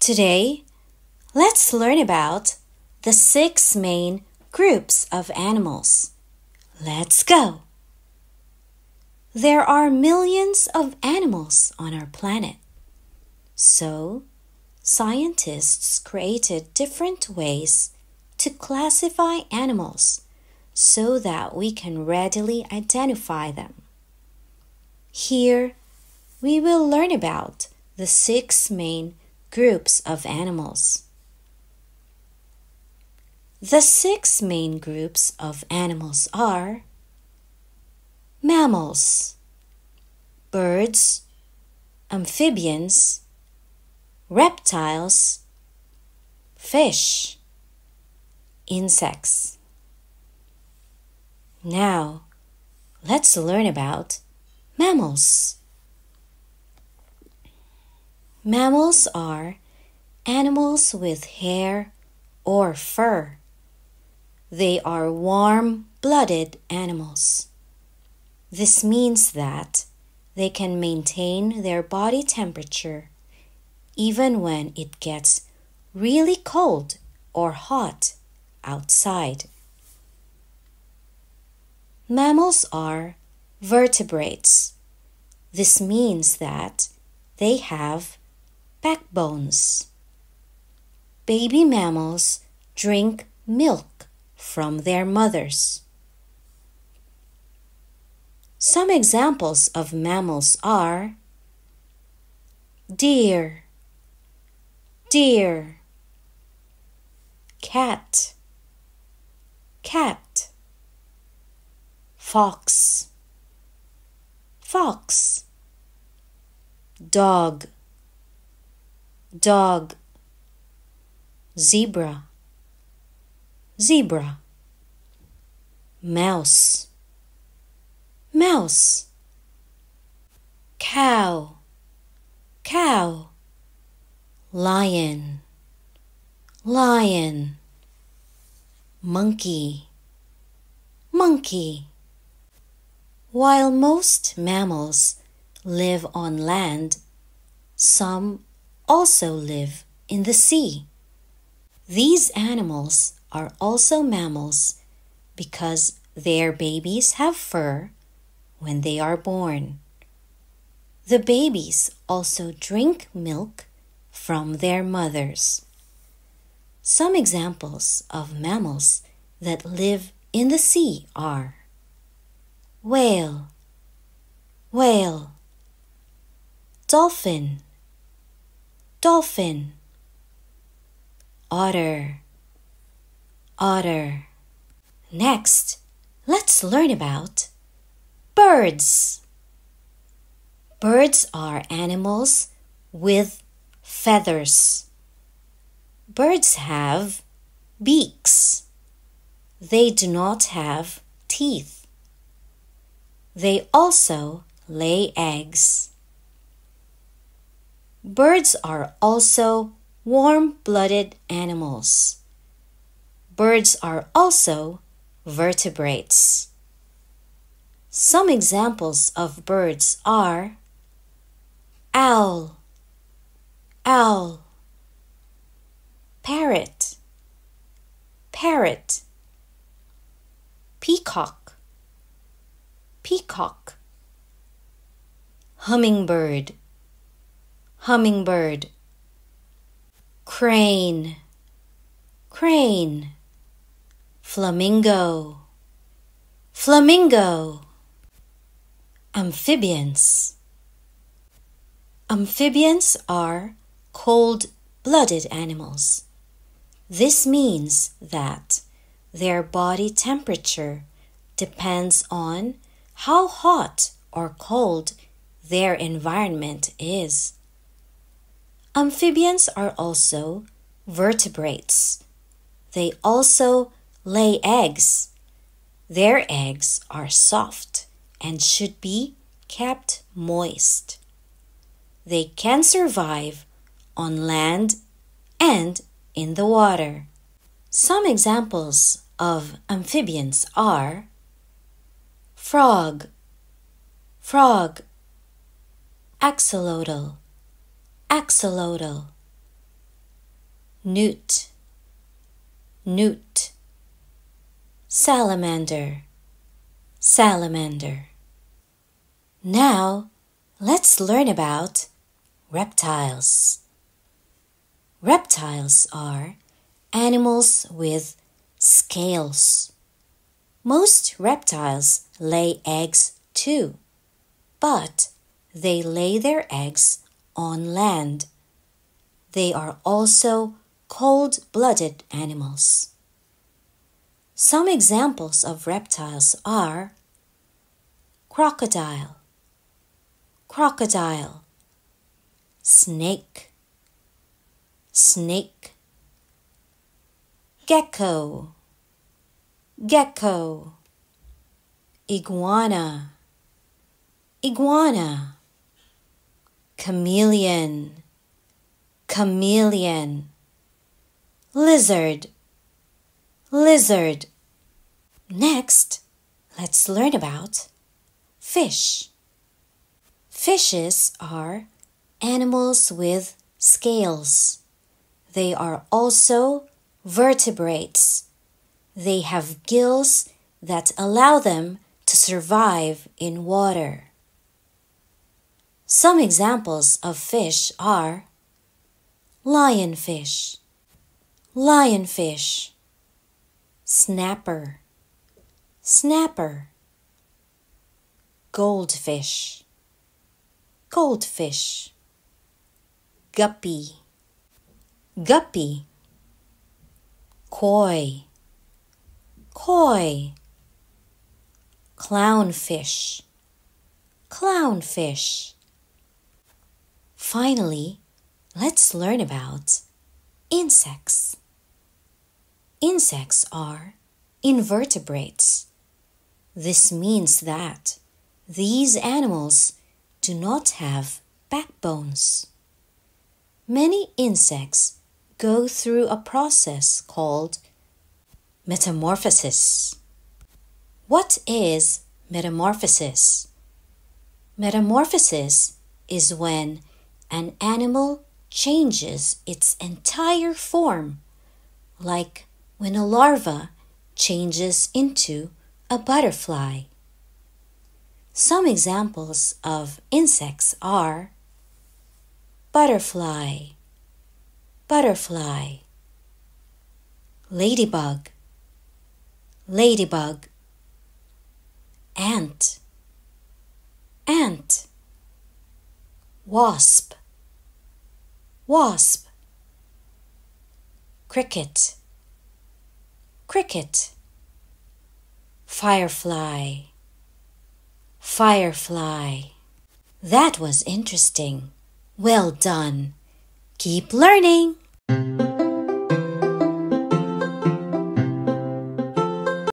Today, let's learn about the six main groups of animals. Let's go! There are millions of animals on our planet. So, scientists created different ways to classify animals so that we can readily identify them. Here, we will learn about the six main groups of animals. The six main groups of animals are mammals, birds, amphibians, reptiles, fish, insects. Now, let's learn about mammals. Mammals are animals with hair or fur. They are warm blooded animals. This means that they can maintain their body temperature even when it gets really cold or hot outside. Mammals are vertebrates. This means that they have backbones. Baby mammals drink milk from their mothers. Some examples of mammals are deer, deer, cat, cat, fox, fox, dog, dog, zebra, zebra, mouse, mouse, cow, cow, lion, lion, monkey, monkey. While most mammals live on land, some also live in the sea. These animals are also mammals because their babies have fur when they are born. The babies also drink milk from their mothers. Some examples of mammals that live in the sea are whale, whale, dolphin, dolphin, otter, otter. Next, let's learn about birds. Birds are animals with feathers. Birds have beaks. They do not have teeth. They also lay eggs. Birds are also warm blooded animals. Birds are also vertebrates. Some examples of birds are owl, owl, parrot, parrot, peacock, peacock, hummingbird, hummingbird, crane, crane, flamingo, flamingo, amphibians. Amphibians are cold blooded animals. This means that their body temperature depends on how hot or cold their environment is. Amphibians are also vertebrates. They also lay eggs. Their eggs are soft and should be kept moist. They can survive on land and in the water. Some examples of amphibians are frog, frog, axolotl, axolotl, newt, newt, salamander, salamander. Now let's learn about reptiles. Reptiles are animals with scales. Most reptiles lay eggs too, but they lay their eggs on land. They are also cold blooded animals. Some examples of reptiles are crocodile, crocodile, snake, snake, gecko, gecko, iguana, iguana, chameleon, chameleon, lizard, lizard. Next, let's learn about fish. Fishes are animals with scales. They are also vertebrates. They have gills that allow them to survive in water. Some examples of fish are lionfish, lionfish, snapper, snapper, goldfish, goldfish, guppy, guppy, koi, koi, clownfish, clownfish. Finally, let's learn about insects. Insects are invertebrates. This means that these animals do not have backbones. Many insects go through a process called metamorphosis. What is metamorphosis? Metamorphosis is when an animal changes its entire form, like when a larva changes into a butterfly. Some examples of insects are butterfly, butterfly, ladybug, ladybug, ant, ant, wasp, wasp, cricket, cricket, firefly, firefly. That was interesting. Well done. Keep learning.